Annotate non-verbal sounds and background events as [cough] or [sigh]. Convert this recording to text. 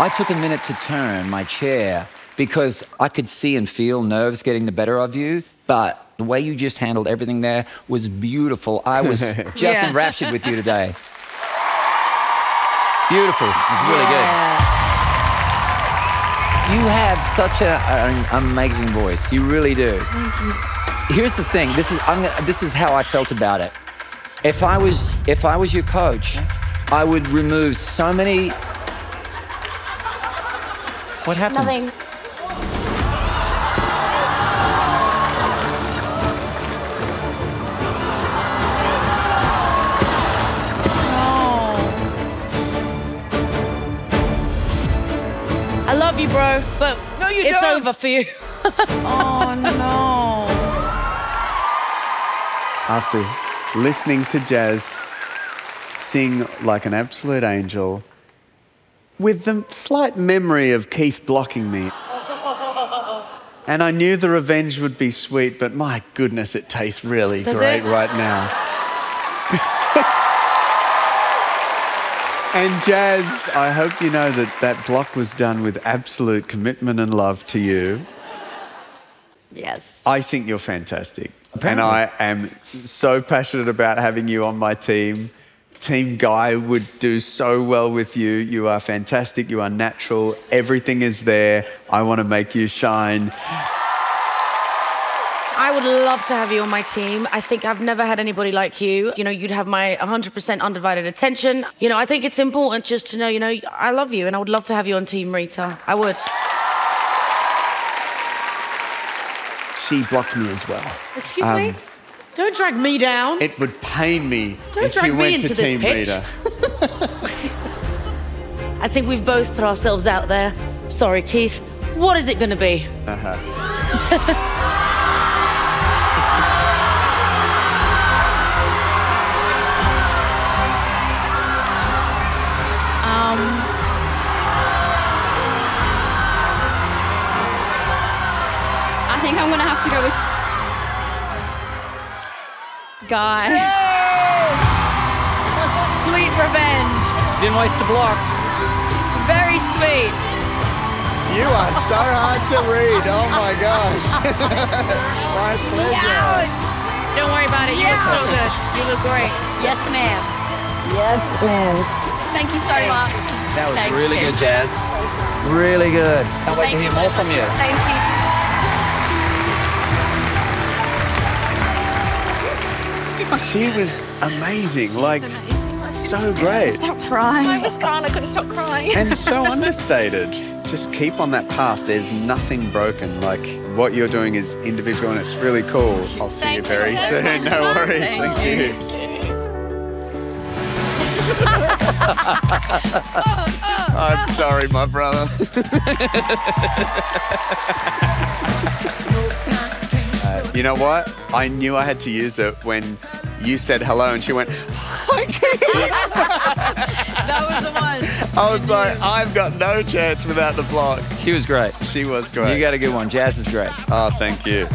I took a minute to turn my chair because I could see and feel nerves getting the better of you, but the way you just handled everything there was beautiful. I was [laughs] just Yeah. enraptured with you today. Beautiful. It was really good. You have such a, an amazing voice. You really do. Thank you. Here's the thing. This is I'm, this is how I felt about it. If I was if I was your coach, I would remove so many. What happened? Nothing. I love you, bro, but No, you it's don't. over for you. [laughs] Oh no. After listening to Jazz sing like an absolute angel, with the slight memory of Keith blocking me. [laughs] And I knew the revenge would be sweet, but my goodness, it tastes really Does great it? right now. [laughs] and Jazz, I hope you know that that block was done with absolute commitment and love to you. Yes. I think you're fantastic. Apparently. And I am so passionate about having you on my team. Team Guy would do so well with you. You are fantastic. You are natural. Everything is there. I want to make you shine. I would love to have you on my team. I think I've never had anybody like you. You know, you'd have my 100% undivided attention. You know, I think it's important just to know, you know, I love you and I would love to have you on Team Rita. I would. She blocked me as well. Excuse Um, me? Don't drag me down. It would pain me Don't if drag you me went into to this Team pitch. Rita. [laughs] I think we've both put ourselves out there. Sorry, Keith. What is it going to be? Uh [laughs] Um. I think I'm gonna have to go with Guy. [laughs] Sweet revenge. Didn't waste the block. Very sweet. You are so hard to read. Oh my gosh. [laughs] my pleasure. Don't worry about it. You look so good. You look great. Yes, ma'am. Yes, ma'am. Thank you so much. That was Thanks, really Kim. good, Jazz. Really good. Can't wait to hear more from you. Thank you. She was amazing. Like, so great. Stop crying. I was crying. I couldn't stop crying. and so understated. Just keep on that path. There's nothing broken. Like what you're doing is individual and it's really cool. I'll see you very you. soon. No worries. Thank Thank, you. [laughs] I'm sorry, my brother. [laughs] Uh, you know what? I knew I had to use it when you said hello and she went, Hi, Keith. [laughs] That was the one. I was like, I've got no chance without the block. She was great. She was great. You got a good one. Jazz is great. Oh, thank you.